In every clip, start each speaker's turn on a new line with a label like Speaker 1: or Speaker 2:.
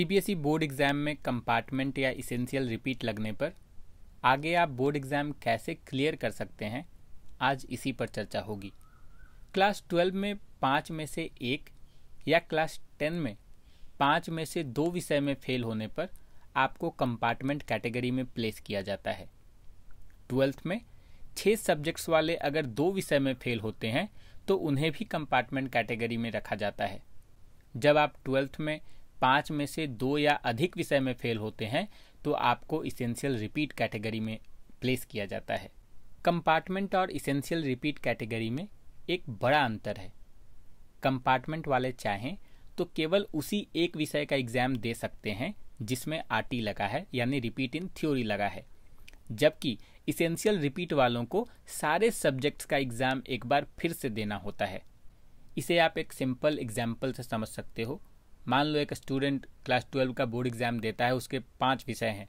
Speaker 1: CBSE board exam में compartment या essential repeat लगने पर आगे आप बोर्ड एग्ज़ाम कैसे क्लियर कर सकते हैं, आज इसी पर चर्चा होगी। क्लास ट्वेल्व में पाँच में से एक या क्लास टेन में पाँच में से दो विषय में फेल होने पर आपको कंपार्टमेंट कैटेगरी में प्लेस किया जाता है। ट्वेल्थ में छः सब्जेक्ट्स वाले अगर दो विषय में फेल होते हैं तो उन्हें भी कंपार्टमेंट कैटेगरी में रखा जाता है। जब आप ट्वेल्थ में पाँच में से दो या अधिक विषय में फेल होते हैं तो आपको इसेंशियल रिपीट कैटेगरी में प्लेस किया जाता है। कंपार्टमेंट और इसेंशियल रिपीट कैटेगरी में एक बड़ा अंतर है। कंपार्टमेंट वाले चाहें तो केवल उसी एक विषय का एग्ज़ाम दे सकते हैं, जिसमें आरटी लगा है, यानी रिपीट इन थ्योरी लगा है। जबकि इसेंशियल रिपीट वालों को सारे सब्जेक्ट्स का एग्ज़ाम एक बार फिर से देना होता है। इसे आप एक सिंपल एग्ज़ाम्पल से समझ सकते हो। मान लो एक स्टूडेंट क्लास ट्वेल्व का बोर्ड एग्ज़ाम देता है, उसके पाँच विषय हैं।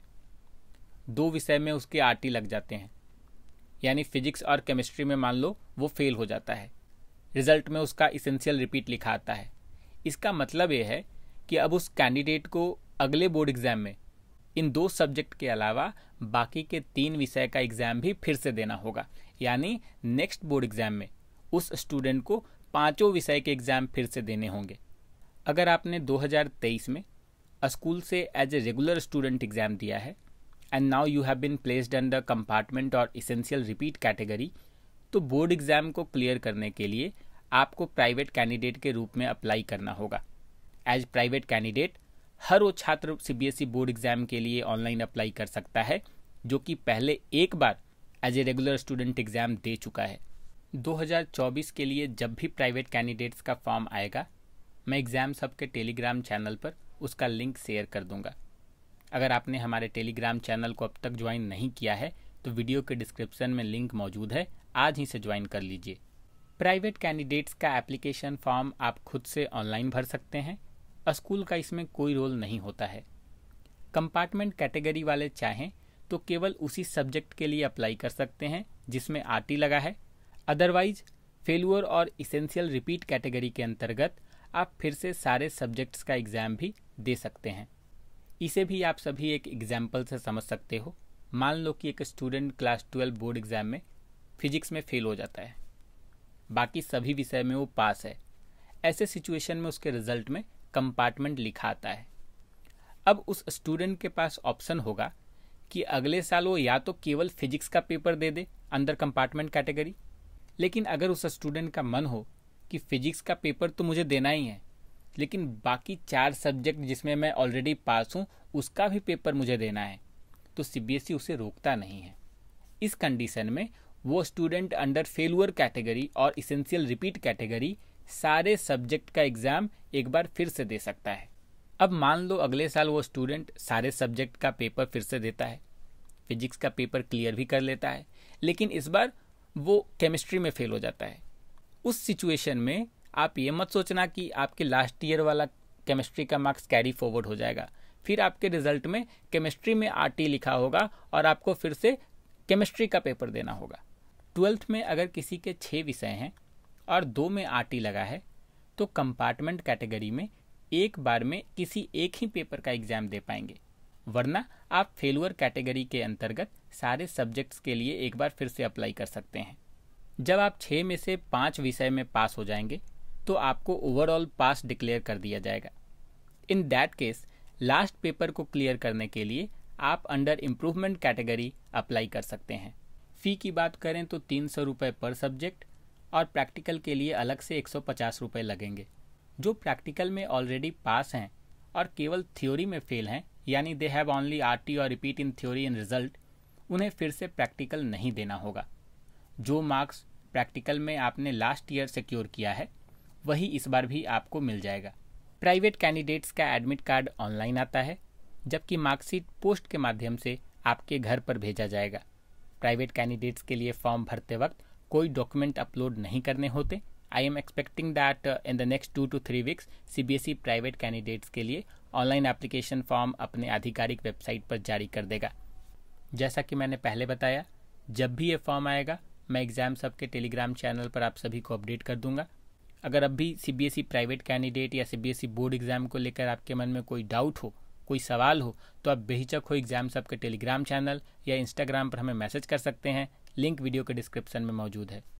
Speaker 1: दो विषय में उसके आरटी लग जाते हैं। यानी फिजिक्स और केमिस्ट्री में मान लो वो फेल हो जाता है। रिज़ल्ट में उसका इसेंशियल रिपीट लिखा आता है। इसका मतलब ये है कि अब उस कैंडिडेट को अगले बोर्ड एग्ज़ाम में, इन दो सब्जेक्ट के अलावा बाकी के तीन विषय का एग्ज़ाम भी फिर से देना होगा। यानी नेक्स्ट बोर्ड एग्ज़ाम में उस स्टूडेंट को पाँचों विषय के एग्ज़ाम फिर से देने होंगे। अगर आपने 2023 में स्कूल से as a regular student exam दिया है and now you have been placed under compartment और इसेंशियल रिपीट कैटेगरी तो बोर्ड एग्ज़ाम को क्लियर करने के लिए आपको प्राइवेट कैंडिडेट के रूप में अप्लाई करना होगा। एज प्राइवेट कैंडिडेट हर वो छात्र सीबीएसई बोर्ड एग्ज़ाम के लिए ऑनलाइन अप्लाई कर सकता है, जो कि पहले एक बार as a regular student exam दे चुका है। 2024 के लिए जब भी प्राइवेट कैंडिडेट्स का फॉर्म आएगा मैं एग्ज़ाम सब के टेलीग्राम चैनल पर उसका लिंक शेयर कर दूँगा। अगर आपने हमारे टेलीग्राम चैनल को अब तक ज्वाइन नहीं किया है तो वीडियो के डिस्क्रिप्शन में लिंक मौजूद है, आज ही से ज्वाइन कर लीजिए। प्राइवेट कैंडिडेट्स का एप्लीकेशन फॉर्म आप खुद से ऑनलाइन भर सकते हैं स्कूल का इसमें कोई रोल नहीं होता है। कंपार्टमेंट कैटेगरी वाले चाहें तो केवल उसी सब्जेक्ट के लिए अप्लाई कर सकते हैं, जिसमें आरटी लगा है। अदरवाइज़, फेलुअर और इसेंशियल रिपीट कैटेगरी के अंतर्गत आप फिर से सारे सब्जेक्ट्स का एग्ज़ाम भी दे सकते हैं। इसे भी आप सभी एक एग्ज़ाम्पल से समझ सकते हो। मान लो कि एक student class twelve board exam में फिजिक्स में फेल हो जाता है। बाकी सभी विषय में वो पास है। ऐसे सिचुएशन में उसके रिज़ल्ट में कंपार्टमेंट लिखा आता है। अब उस स्टूडेंट के पास ऑप्शन होगा कि अगले साल वो या तो केवल फिजिक्स का पेपर दे दे अंदर कंपार्टमेंट कैटेगरी लेकिन अगर उस स्टूडेंट का मन हो कि फिजिक्स का पेपर तो मुझे देना ही है, लेकिन बाकी चार सब्जेक्ट जिसमें मैं ऑलरेडी पास हूँ, उसका भी पेपर मुझे देना है तो सीबीएसई उसे रोकता नहीं है। इस कंडीशन में वो स्टूडेंट अंडर फेलुअर कैटेगरी और इसेंशियल रिपीट कैटेगरी सारे सब्जेक्ट का एग्ज़ाम एक बार फिर से दे सकता है। अब मान लो अगले साल वो स्टूडेंट सारे सब्जेक्ट का पेपर फिर से देता है। फिजिक्स का पेपर क्लियर भी कर लेता है, लेकिन इस बार वो केमिस्ट्री में फेल हो जाता है। उस सिचुएशन में आप ये मत सोचना कि आपके लास्ट ईयर वाला केमिस्ट्री का मार्क्स कैरी फॉरवर्ड हो जाएगा। फिर आपके रिज़ल्ट में केमिस्ट्री में आरटी लिखा होगा और आपको फिर से केमिस्ट्री का पेपर देना होगा। ट्वेल्थ में अगर किसी के छः विषय हैं और दो में आरटी लगा है तो कंपार्टमेंट कैटेगरी में एक बार में किसी एक ही पेपर का एग्ज़ाम दे पाएँगे। वरना आप फेलुअर कैटेगरी के अंतर्गत सारे सब्जेक्ट्स के लिए एक बार फिर से अप्लाई कर सकते हैं। जब आप छः में से पाँच विषय में पास हो जाएँगे तो आपको ओवरऑल पास डिक्लेयर कर दिया जाएगा। In that case last paper को क्लियर करने के लिए आप अंडर इम्प्रूवमेंट कैटेगरी अप्लाई कर सकते हैं। फ़ी की बात करें तो तीन सौ रुपये पर सब्जेक्ट और प्रैक्टिकल के लिए अलग से एक सौ पचास रुपये लगेंगे, जो प्रैक्टिकल में ऑलरेडी पास हैं और केवल थ्योरी में फेल हैं, यानी they have only R T और repeat in theory in result उन्हें फिर से प्रैक्टिकल नहीं देना होगा। जो मार्क्स प्रैक्टिकल में आपने लास्ट ईयर सिक्योर किया है, वही इस बार भी आपको मिल जाएगा। प्राइवेट कैंडिडेट्स का एडमिट कार्ड ऑनलाइन आता है, जबकि मार्कशीट पोस्ट के माध्यम से आपके घर पर भेजा जाएगा। प्राइवेट कैंडिडेट्स के लिए फॉर्म भरते वक्त कोई डॉक्यूमेंट अपलोड नहीं करने होते। I am expecting that in the next two two three weeks CBSE private candidates के लिए ऑनलाइन एप्लीकेशन फॉर्म अपने आधिकारिक वेबसाइट पर जारी कर देगा। जैसा कि मैंने पहले बताया, जब भी ये फॉर्म आएगा मैं एग्ज़ाम सब के टेलीग्राम चैनल पर आप सभी को अपडेट कर दूँगा। अगर अब भी सीबीएसई प्राइवेट कैंडिडेट या सीबीएसई बोर्ड एग्ज़ाम को लेकर आपके मन में कोई डाउट हो, कोई सवाल हो तो आप बेहिचक हो एग्ज़ाम सब के टेलीग्राम चैनल या इंस्टाग्राम पर हमें मैसेज कर सकते हैं। लिंक वीडियो के डिस्क्रिप्शन में मौजूद है।